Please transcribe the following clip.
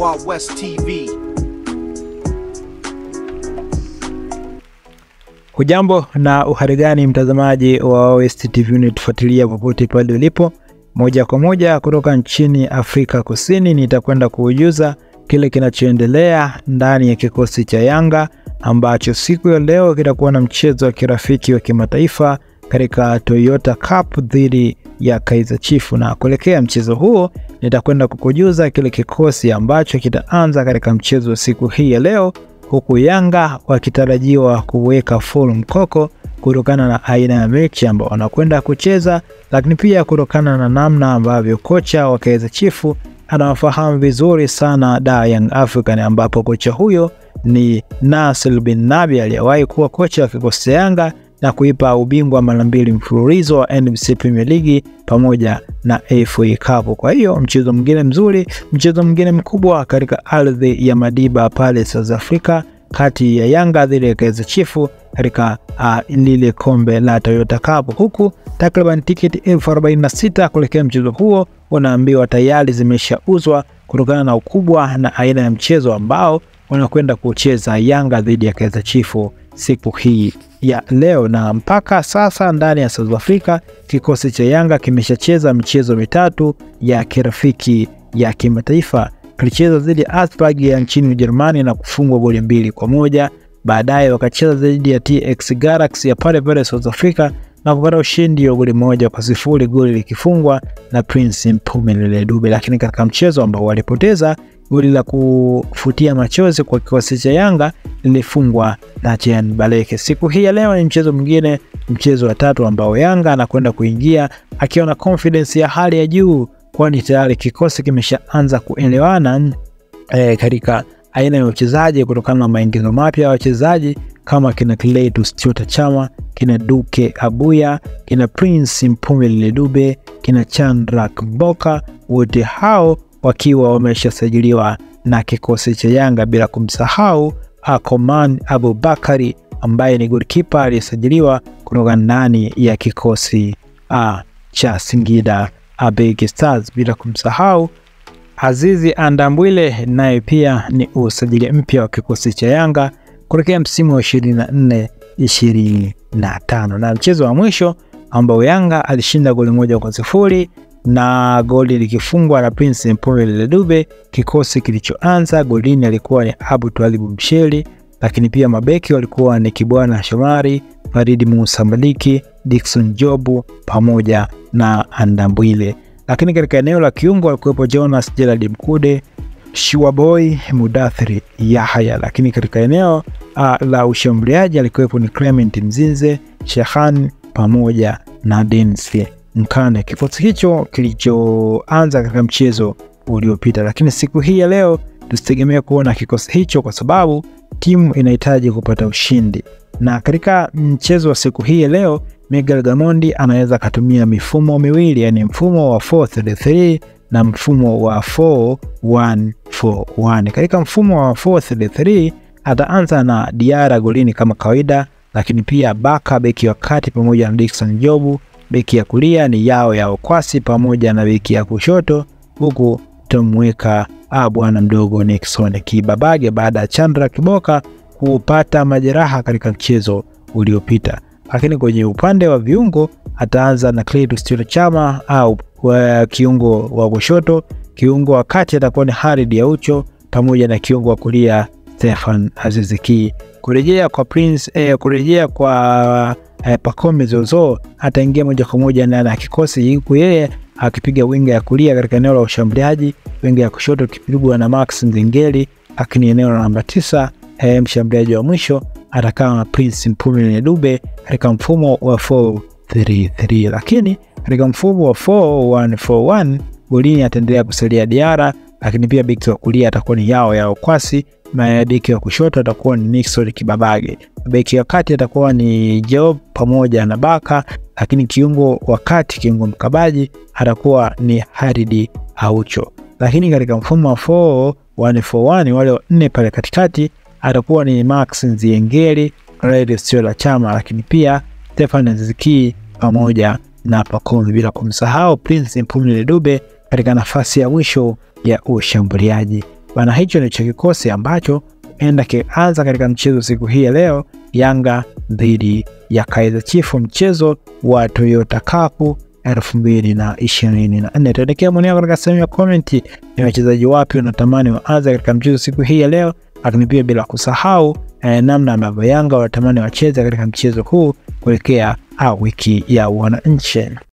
Wild West TV. Hujambo na uharigani mtazamaji wa West TV unitufuatilia popote pale ulipo, moja kwa moja kutoka nchini Afrika Kusini. Nitakwenda kuujuza kile kinachoendelea ndani ya kikosi cha Yanga ambacho siku ya leo kitakuwa na mchezo wa kirafiki wa kimataifa katika Toyota Cup dhidi ya Kaizer Chiefs, na kuelekea mchezo huo nitakwenda kukujuza kile kikosi ambacho kitaanza katika mchezo siku hii ya leo huku Yanga wakitarajiwa kuweka full mkoko kutokana na aina ya mechi ambao wanakwenda kucheza, lakini pia kutokana na namna ambavyo kocha wa Kaizer Chiefs anawafahamu vizuri sana da Young African, ambapo kocha huyo ni Nasir bin Nabi aliyewahi kuwa kocha wa kikosi cha Yanga na kuipa ubingwa mara mbili mfululizo wa NBC Premier League pamoja na FA Cup. Kwa hiyo mchezo mwingine mzuri, mchezo mwingine mkubwa katika ardhi ya Madiba pale South Africa, kati ya Yanga dhidi ya Kaizer Chiefs katika uh, lile kombe la Toyota Cup, huku takriban tiketi elfu arobaini na sita kuelekea mchezo huo unaambiwa tayari zimeshauzwa kutokana na ukubwa na aina ya mchezo ambao wanakwenda kucheza Yanga dhidi ya Kaizer Chiefs siku hii ya leo. Na mpaka sasa ndani ya South Africa kikosi cha Yanga kimeshacheza michezo mitatu ya kirafiki ya kimataifa. Kilicheza dhidi ya Augsburg ya nchini Ujerumani na kufungwa goli mbili kwa moja. Baadaye wakacheza dhidi ya TX Galaxy ya pale pale South Africa na kupata ushindi wa goli moja kwa sifuri, goli likifungwa na Prince Mpumelele Dube. Lakini katika mchezo ambao walipoteza goli la kufutia machozi kwa kikosi cha Yanga lilifungwa na Jean Baleke. Siku hii ya leo ni mchezo mwingine, mchezo wa tatu ambao Yanga anakwenda kuingia akiwa na confidence ya hali ya juu, kwani tayari kikosi kimeshaanza kuelewana e, katika aina ya uchezaji kutokana na maingizo mapya ya wachezaji kama kina Cletus Chota Chama, kina Duke Abuya, kina Prince Mpumelele Dube, kina Chandrak Boka, wote hao wakiwa wameshasajiliwa na kikosi cha Yanga, bila kumsahau Akoman Abubakari ambaye ni goalkeeper aliyesajiliwa kutoka ndani ya kikosi a, cha Singida Big Stars, bila kumsahau Azizi Andambwile naye pia ni usajili mpya wa kikosi cha Yanga kuelekea msimu wa 24 25, na mchezo wa mwisho ambao Yanga alishinda goli moja kwa sifuri na goli likifungwa na Prince Mpumelele Dube. Kikosi kilichoanza golini alikuwa ni Abu Twalibu Msheli, lakini pia mabeki walikuwa ni Kibwana Shomari, Faridi Musa Maliki, Dickson Jobu pamoja na Andambwile. Lakini katika eneo la kiungo alikuwepo Jonas Gerald Mkude, Shuaboy Mudathiri Yahya, lakini katika eneo uh, la ushambuliaji alikuwepo ni Clement Mzinze, Shehan pamoja na Dennis Mkane. Kikosi hicho kilichoanza katika mchezo uliopita, lakini siku hii ya leo tusitegemea kuona kikosi hicho kwa sababu timu inahitaji kupata ushindi, na katika mchezo wa siku hii ya leo Miguel Gamondi anaweza akatumia mifumo miwili, yani mfumo wa 433 na mfumo wa 4141. Katika mfumo wa 433 ataanza na Diara golini kama kawaida, lakini pia Baka beki wa kati pamoja na Dickson Jobu beki ya kulia ni yao ya Okwasi pamoja na beki ya kushoto, huku tumweka bwana mdogo Nixon Kibabage baada ya Chandra Kiboka kupata majeraha katika mchezo uliopita. Lakini kwenye upande wa viungo ataanza na Cletus Chama au wa kiungo wa kushoto. Kiungo wa kati atakuwa ni Harid Yaucho pamoja na kiungo wa kulia Stefan Aziziki. Kurejea kwa Prince eh, kurejea kwa eh, Pacome Zozo ataingia moja kwa moja ndani ya kikosi, huku yeye akipiga winga ya kulia katika eneo la ushambuliaji, winga ya kushoto kipigwa na Max Nzengeli, lakini eneo la namba tisa eh, mshambuliaji wa mwisho atakaa na Prince Mpumelele Dube katika mfumo wa 433, lakini katika mfumo wa 4141 golini ataendelea kusalia Diara, lakini pia beki wa kulia atakuwa ni yao yao Kwasi na beki wa kushoto atakuwa ni Nixon Kibabage. Beki wa kati atakuwa ni Job pamoja na Baka, lakini kiungo wa kati, kiungo mkabaji atakuwa ni Haridi Aucho. Lakini katika mfumo wa 4141 wale nne pale katikati atakuwa ni Max Nziengeri, Clatous Chota Chama, lakini pia Stefan Ziki pamoja na Pacome, bila kumsahau Prince Mpumile Dube katika nafasi ya mwisho ya ushambuliaji. Bana. Hicho ndicho kikosi ambacho enda kianza katika mchezo siku hii ya leo, Yanga dhidi ya Kaizer Chiefs, mchezo wa Toyota Cup elfu mbili na ishirini na nne. Tuelekea mwenyewe katika sehemu ya komenti, ni wachezaji wapi unatamani waanze katika mchezo siku hii ya leo, lakini pia bila kusahau eh, namna ambavyo Yanga wanatamani wacheze katika mchezo huu kuelekea wiki ya wananchi.